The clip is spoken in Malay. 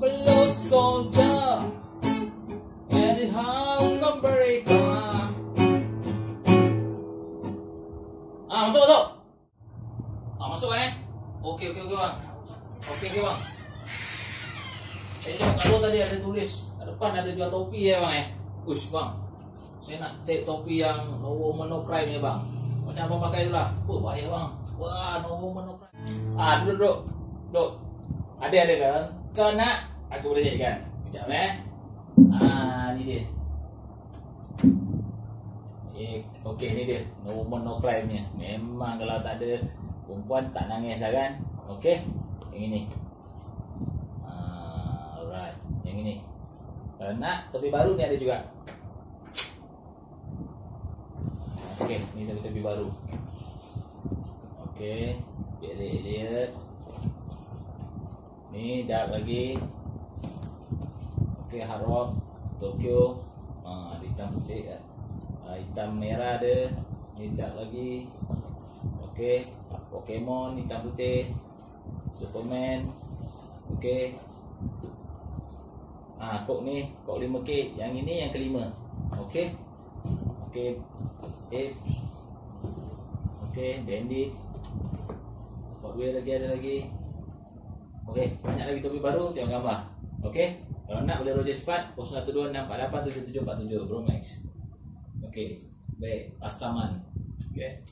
Buffalo soldier, Eddie Hart. Ah, masuk masuk. Ah, masuk eh. Okey okey okey bang. Okey okey bang. Saya kat luar tadi ada tulis kat depan ada jual topi ya bang eh. Ush bang. Saya nak take topi yang no woman no crime ni bang. Macam abang pakai tu lah. Oh bahaya bang. Wah no woman no crime. Ah duduk duduk. Duduk. Ada ada kan? Kau nak? Aku boleh jadikan. Sekejap eh. Ah ni dia. Eh, okey ni dia. No woman no crime ni. Memang kalau tak ada perempuan tak nangis lah kan. Okey. Yang ini. Ah, alright. Yang ini. Kalau nak topi baru ni ada juga. Okey, ni topi-topi baru. Okey, lihat lihat. Ni dah lagi. Okey, Harok, Tokyo. Ah, hitam putih. Ah, hitam merah ada. Ni dah lagi. Okey, Pokemon hitam putih. Superman. Okey. Ah, kok ni, kok 5K. Yang ini yang kelima. Okey. Okey. Eh. Okey, Bandit. Hot Wheel lagi ada lagi. Okey, banyak lagi topi baru tengok gambar. Okey. Kalau nak boleh roger cepat 0126487747 Bro Max. Okey. Baik, Pastaman. Okey.